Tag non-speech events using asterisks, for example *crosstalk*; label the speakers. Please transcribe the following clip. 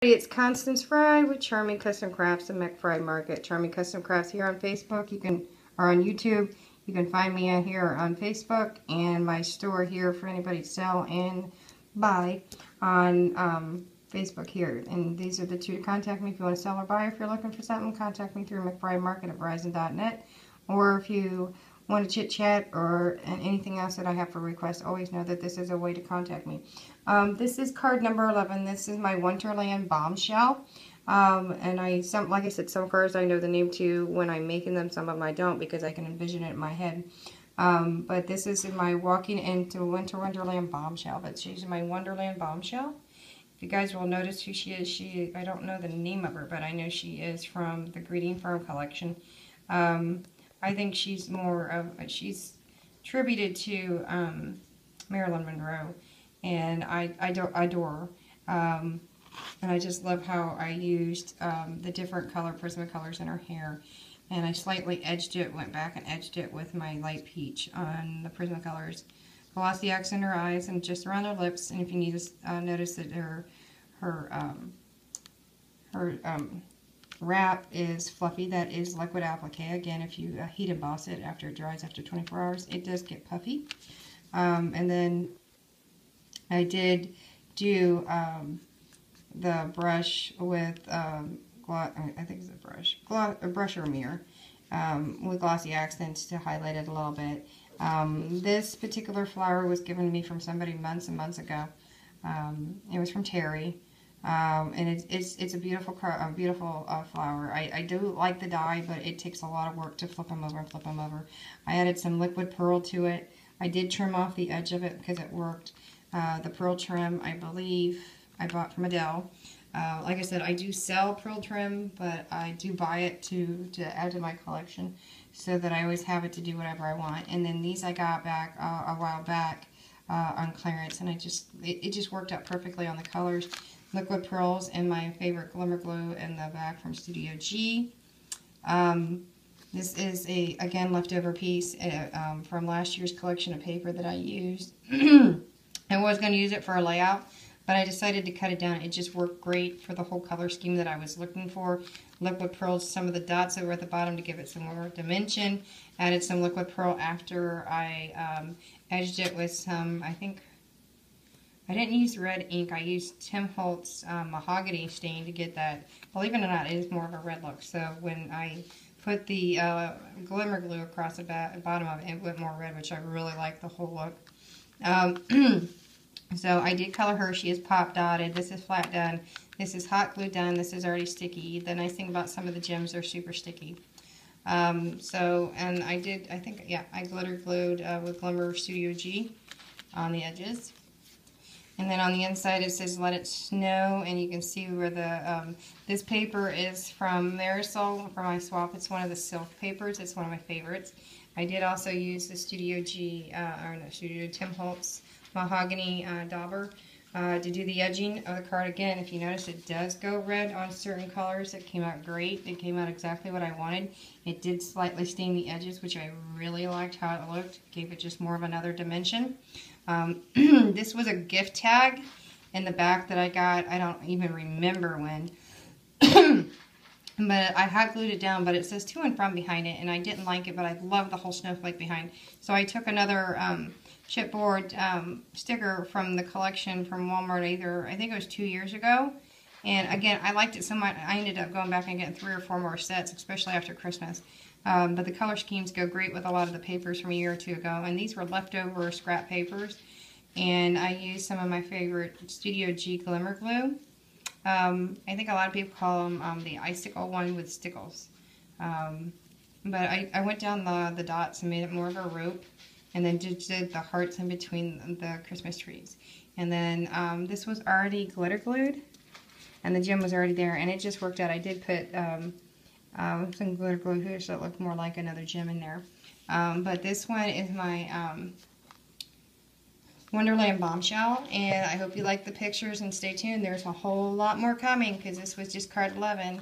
Speaker 1: It's Constance Fry with Charming Custom Crafts and MaCFry Market. Charming Custom Crafts here on Facebook. You can, or on YouTube. You can find me here on Facebook and my store here for anybody to sell and buy on um, Facebook here. And these are the two to contact me if you want to sell or buy. If you're looking for something, contact me through MaCFry Market at Verizon.net. Or if you want to chit chat or anything else that I have for requests, always know that this is a way to contact me. Um, this is card number 11. This is my Wonderland Bombshell. Um, and I, some, like I said, some cards I know the name to when I'm making them. Some of them I don't because I can envision it in my head. Um, but this is my Walking into Winter Wonderland Bombshell. But she's my Wonderland Bombshell. If you guys will notice who she is, she I don't know the name of her, but I know she is from the Greeting Farm collection. Um, I think she's more of, she's attributed to um, Marilyn Monroe, and I, I, do, I adore. Um, and I just love how I used um, the different color Prismacolors in her hair. And I slightly edged it, went back and edged it with my light peach on the Prismacolors. Glossy accents in her eyes and just around her lips. And if you need to uh, notice that her, her, um, her um, wrap is fluffy. That is liquid applique. Again, if you uh, heat emboss it after it dries after 24 hours, it does get puffy. Um, and then I did do um, the brush with, um, I think it's a brush, a brush or a mirror um, with glossy accents to highlight it a little bit. Um, this particular flower was given to me from somebody months and months ago. Um, it was from Terry. Um, and it's, it's, it's a beautiful a beautiful uh, flower. I, I do like the dye, but it takes a lot of work to flip them over and flip them over. I added some liquid pearl to it. I did trim off the edge of it because it worked. Uh, the pearl trim, I believe, I bought from Adele. Uh, like I said, I do sell pearl trim, but I do buy it to, to add to my collection so that I always have it to do whatever I want. And then these I got back uh, a while back uh, on clearance, and I just it, it just worked out perfectly on the colors liquid pearls and my favorite glimmer glue in the back from Studio G. Um, this is a, again, leftover piece uh, um, from last year's collection of paper that I used. *clears throat* I was going to use it for a layout, but I decided to cut it down. It just worked great for the whole color scheme that I was looking for. Liquid pearls, some of the dots were at the bottom to give it some more dimension. Added some liquid pearl after I um, edged it with some, I think, I didn't use red ink. I used Tim Holtz um, mahogany stain to get that. Believe it or not, it is more of a red look. So when I put the uh, glimmer glue across the bottom of it, it went more red, which I really like the whole look. Um, *clears throat* so I did color her. She is pop dotted. This is flat done. This is hot glue done. This is already sticky. The nice thing about some of the gems, they're super sticky. Um, so, and I did, I think, yeah, I glitter glued uh, with Glimmer Studio G on the edges. And then on the inside it says let it snow and you can see where the, um, this paper is from Marisol for my swap. It's one of the silk papers. It's one of my favorites. I did also use the Studio G, uh, or no, Studio Tim Holtz mahogany uh, dauber uh, to do the edging of the card. Again, if you notice it does go red on certain colors. It came out great. It came out exactly what I wanted. It did slightly stain the edges, which I really liked how it looked. Gave it just more of another dimension. Um, *clears throat* this was a gift tag in the back that I got. I don't even remember when. *clears throat* but I had glued it down, but it says to and from behind it, and I didn't like it, but I love the whole snowflake behind. So I took another um, chipboard um, sticker from the collection from Walmart either, I think it was two years ago. And again, I liked it so much, I ended up going back and getting three or four more sets, especially after Christmas. Um, but the color schemes go great with a lot of the papers from a year or two ago. And these were leftover scrap papers. And I used some of my favorite Studio G Glimmer Glue. Um, I think a lot of people call them um, the icicle one with stickles. Um, but I, I went down the, the dots and made it more of a rope. And then did, did the hearts in between the Christmas trees. And then um, this was already glitter glued. And the gem was already there. And it just worked out. I did put um, um, some glitter glue here so it looked more like another gem in there. Um, but this one is my um, Wonderland Bombshell, and I hope you like the pictures and stay tuned. There's a whole lot more coming because this was just card 11.